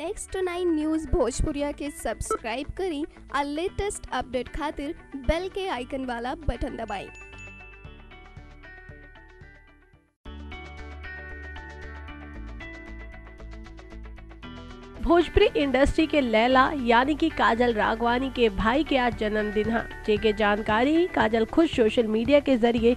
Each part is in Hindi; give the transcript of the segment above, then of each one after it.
नेक्स्ट नाइन न्यूज़ भोजपुरिया के सब्सक्राइब करी। और लेटेस्ट अपडेट खातिर बेल के आइकन वाला बटन दबाएँ। भोजपुरी इंडस्ट्री के लैला, यानी कि काजल राघवानी के भाई के आज जन्मदिन है। जेके जानकारी, काजल खुद सोशल मीडिया के ज़रिए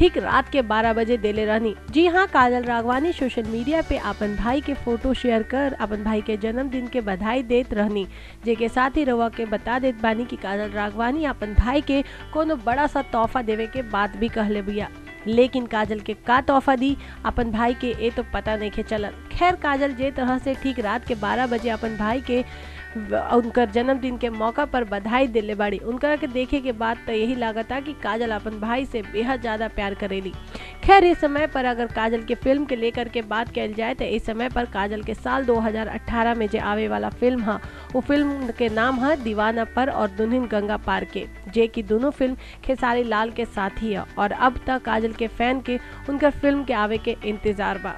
ठीक रात के 12 बजे देले रहनी। जी हाँ काजल राघवानी सोशल मीडिया पे अपन भाई के फ़ोटो शेयर कर, अपन भाई के जन्मदिन के बधाई देत रहनी। जेके साथ ही रवा के बता देत बानी की काजल राघवानी अपन भाई के कोनो बड़ा सा तोहफा देवे के बात भी कहले बिया। लेकिन काजल के का तोहफा दी? अपन भाई के, ए तो पता नहीं के चलल खैर, काजल जे तरह से ठीक रात के 12 बजे अपन भाई के उनकर जन्मदिन के मौका पर बधाई दिले बाड़ी। उनका के देखे के बाद तो यही था कि काजल अपन भाई से बेहद ज़्यादा प्यार करेली। खैर, इस समय पर अगर काजल के फ़िल्म के लेकर के बात कल जाए तो इस समय पर काजल के साल 2018 में जो आवे वाला फ़िल्म है, वो फ़िल्म के नाम है, दीवाना पर और दुल्हन गंगा पार के, जे की दोनों फ़िल्म खेसारी लाल के साथ ही है और अब तक काजल के फ़ैन के उनकर फ़िल्म के आवे के इंतज़ार बा।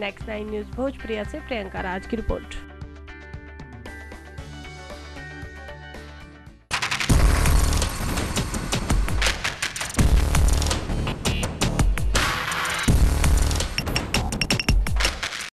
नेक्स्ट नाइन न्यूज़ भोजप्रिया से प्रियंका राज की रिपोर्ट।